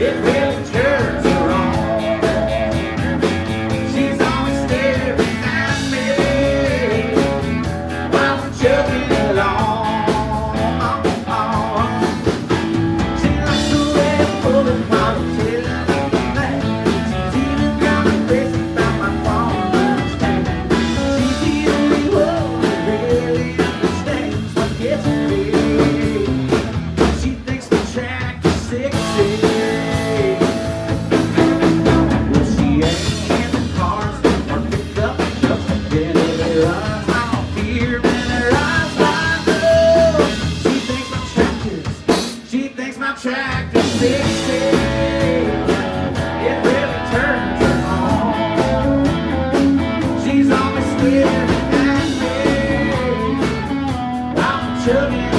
It always